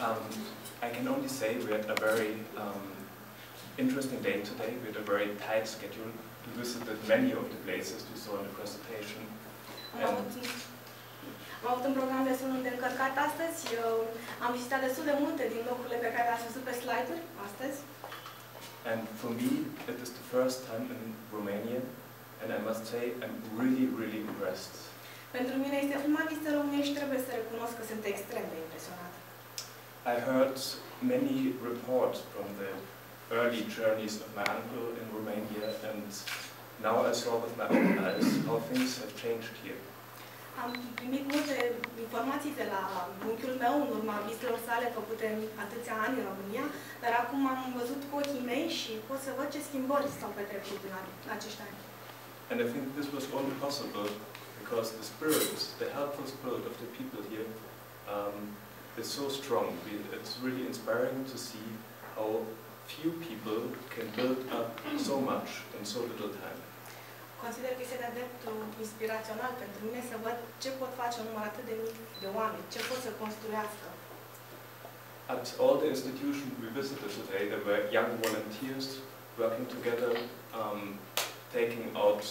Um, I can only say we had a very um, interesting day today. We had a very tight schedule. We visited many of the places we saw in the presentation. Am avut, am avut un program destul de încărcat astăzi. Eu am vizitat destul de multe din locurile pe care le-ați văzut pe slide-uri astăzi. And for me, it is the first time in Romania, and I must say I'm really, really impressed. Pentru mine este prima vizită în România și trebuie să recunosc că sunt extrem de impresionat. I heard many reports from the early journeys of my uncle in Romania, and now I saw with my own eyes how things have changed here. Am primit multe informații de la unchiul meu în urma vizitelor sale făcute în atâția ani în România, dar acum am văzut cu ochii mei și pot să văd ce schimbări s-au petrecut în acești ani. And I think this was only possible because the spirit, the helpful spirit of the people here um, is so strong. It's really inspiring to see how few people can build up so much in so little time. Consider că este de dreptul inspirațional pentru mine să văd ce pot face un număr atât de mic de oameni, ce pot să construiască. At all the institutions we visited today, there were young volunteers working together, um, taking out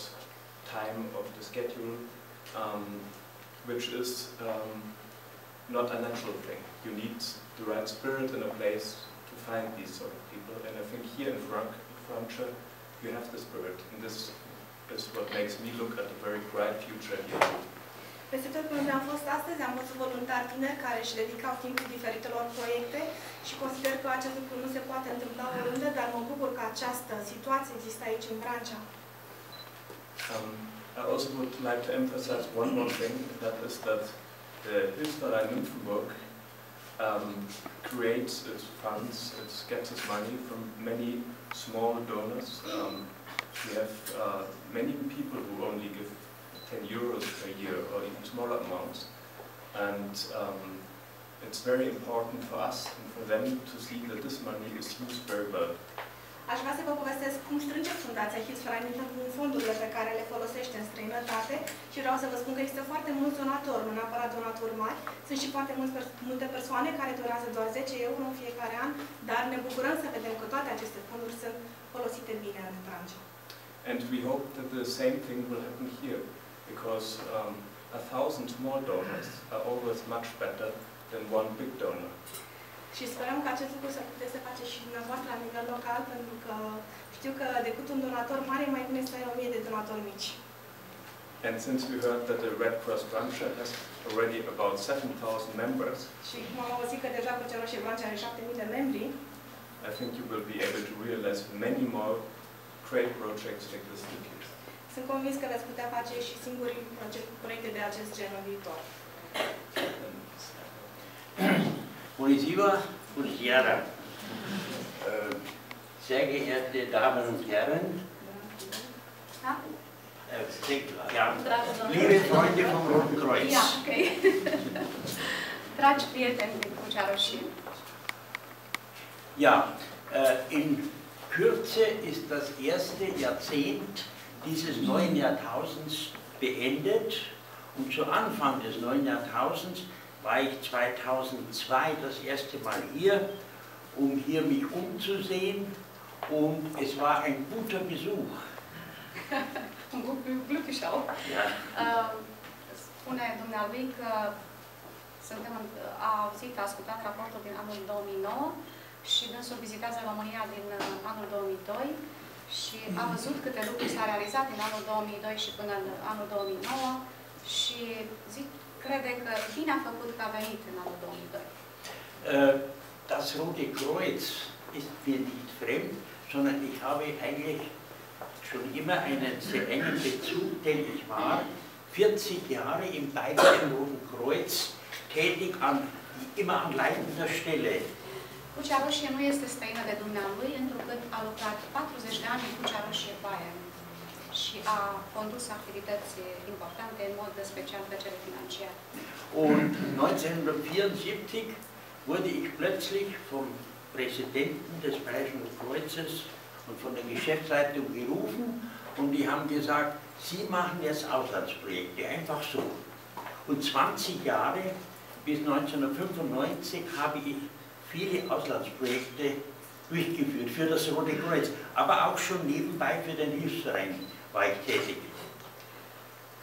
time of the schedule, um, which is um, not a natural thing. You need the right spirit in a place to find these sort of people. And I think here in Frank, Francia, you have the spirit. And this is what makes me look at a very bright future here. Peste tot pe unde am fost astăzi, am văzut voluntari tineri care își dedicau timpul diferitelor proiecte și consider că acest lucru nu se poate întâmpla oriunde, dar mă bucur că această situație există aici în Brancia. Um, I also would like to emphasize one more thing, that is that the Hilfsverein Nymphenburg um, creates its funds, it gets its money from many small donors. Um, we have uh, many people who only give 10 euros per year or even smaller amounts. And um, it's very important for us and for them to see that this money is used very well. Aș vrea să vă povestesc cum strânge Fundația Hilfsverein în fondurile pe care le folosește în străinătate și vreau să vă spun că există foarte mulți donatori, nu neapărat donatori mari, sunt și foarte mulți, pers- multe persoane care donează doar 10 euro în fiecare an, dar ne bucurăm să vedem că toate aceste fonduri sunt folosite bine în Francia. And we hope that the same thing will happen here, because um, a thousand small donors are always much better than one big donor. Și sperăm că acest lucru să puteți să face și dumneavoastră la nivel local, pentru că știu că decât un donator mare, e mai bine să ai o mie de donatori mici. And since we heard that the Red Cross Francia has already about 7,000 members, Și cum am auzit că deja Crucea Roșie Brancia are 7000 de membri, I think you will be able to realize many more great projects like this in the future. sunt convins că veți putea face și singuri proiect- proiecte de acest gen în viitor. Unisiva Usiara. Äh, Sehr geehrte Damen und Herren, äh, ja, liebe Freunde vom Roten Kreuz, Ia, ok. Dragi prieteni din Crucea Roșie, ja, äh, in Kürze ist das erste Jahrzehnt dieses neuen Jahrtausends beendet. Und zu Anfang des neuen Jahrtausends war ich 2002 das erste Mal hier, um hier mich umzusehen. Und es war ein guter Besuch. un Glückischau, Ja. uh, spune dumnealui că suntem, a auzit, a ascultat raportul din anul 2009 și dânsul vizitează România din anul 2002 și a văzut câte lucruri s-a realizat din anul 2002 și până în anul 2009 și zic, crede că bine a făcut că a venit în anul 2002. Äh, Das Rote Kreuz ist mir nicht fremd, sondern ich habe eigentlich schon immer einen sehr engen Bezug, denn ich war 40 Jahre im Bayerischen Roten Kreuz tätig, an, immer an leitender Stelle. Crucea Roșie nu este străină de dumnealui, întrucât a lucrat 40 de ani în Crucea Roșie Bayern a condus activități importante, în mod special pe cele financiare. Und 1974 wurde ich plötzlich vom Präsidenten des Bayerischen Kreuzes und von der Geschäftsleitung gerufen und die haben gesagt, Sie machen jetzt Auslandsprojekte, einfach so. Und 20 Jahre bis 1995 habe ich viele Auslandsprojekte durchgeführt für das Rote Kreuz, aber auch schon nebenbei für den Hilfsverein war ich tätig.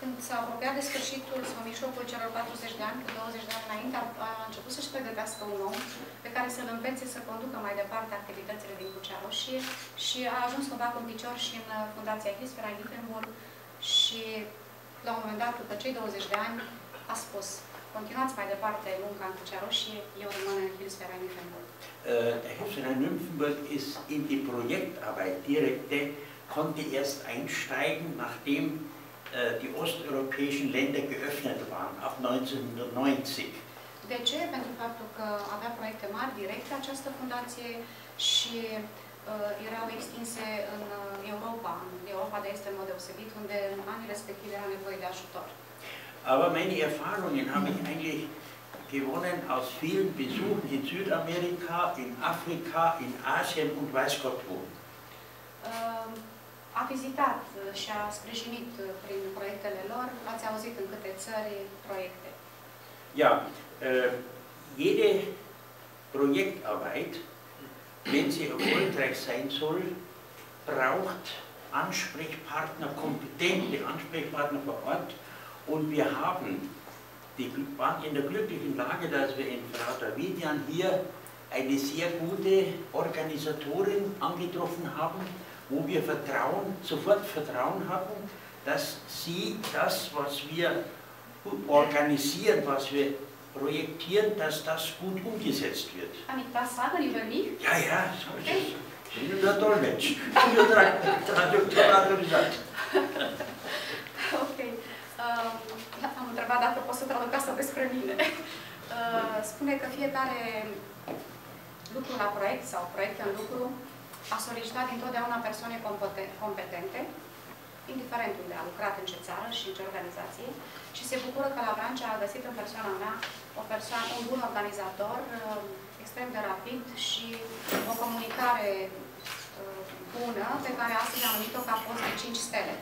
Când s-a apropiat de sfârșitul sau mijlocul celor 40 de ani, cu 20 de ani înainte, a început să-și pregătească un om pe care să-l învețe să conducă mai departe activitățile din Crucea Roșie și a ajuns cumva cu un picior și în uh, Fundația Hisfera Nifenburg și la un moment dat, după cei 20 de ani, a spus continuați mai departe munca în Crucea Roșie, eu rămân în Hilsverein Nifenburg. Äh, der Hilfsverein Nymphenburg ist in die Projektarbeit direkte, konnte erst einsteigen, nachdem Äh, die osteuropäischen Länder geöffnet waren, ab 1990. De ce? Pentru faptul că avea proiecte mari directe această fundație și uh, erau extinse în uh, Europa, în Europa de Est în mod deosebit, unde în anii respectivi era nevoie de ajutor. Aber meine Erfahrungen habe ich eigentlich gewonnen aus vielen Besuchen in Südamerika, in Afrika, in Asien und weiß Gott wo. A vizitat uh, și a sprijinit uh, prin proiectele lor, ați auzit în câte țări proiecte. Ja, äh, jede Projektarbeit, wenn sie erfolgreich sein soll, braucht Ansprechpartner, kompetente Ansprechpartner vor Ort. Und wir haben die, waren in der glücklichen Lage, dass wir in Frau Davidian hier eine sehr gute Organisatorin angetroffen haben, wo wir Vertrauen, sofort Vertrauen haben, dass sie das, was wir organisieren, was wir projektieren, dass das gut umgesetzt wird. Ja, ja, so ist es. Ich bin nur Dolmetsch. Ich bin Traductor gesagt. Să traduc asta despre mine. Uh, spune că fiecare lucru la proiect sau proiect în lucru a solicitat întotdeauna persoane competente, indiferent unde a lucrat, în ce țară și în ce organizație, și se bucură că la Vrancea a găsit în persoana mea o persoană, un bun organizator, uh, extrem de rapid și o comunicare uh, bună, pe care astăzi am numit-o ca post de 5 stele.